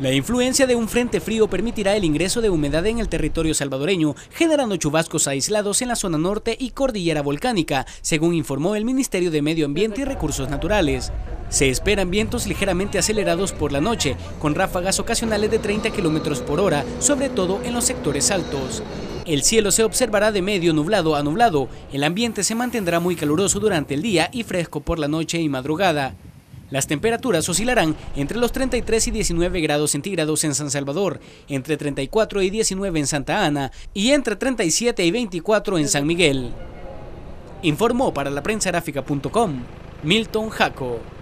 La influencia de un frente frío permitirá el ingreso de humedad en el territorio salvadoreño, generando chubascos aislados en la zona norte y cordillera volcánica, según informó el Ministerio de Medio Ambiente y Recursos Naturales. Se esperan vientos ligeramente acelerados por la noche, con ráfagas ocasionales de 30 km por hora, sobre todo en los sectores altos. El cielo se observará de medio nublado a nublado. El ambiente se mantendrá muy caluroso durante el día y fresco por la noche y madrugada. Las temperaturas oscilarán entre los 33 y 19 grados centígrados en San Salvador, entre 34 y 19 en Santa Ana y entre 37 y 24 en San Miguel. Informó para la prensa Milton Jaco.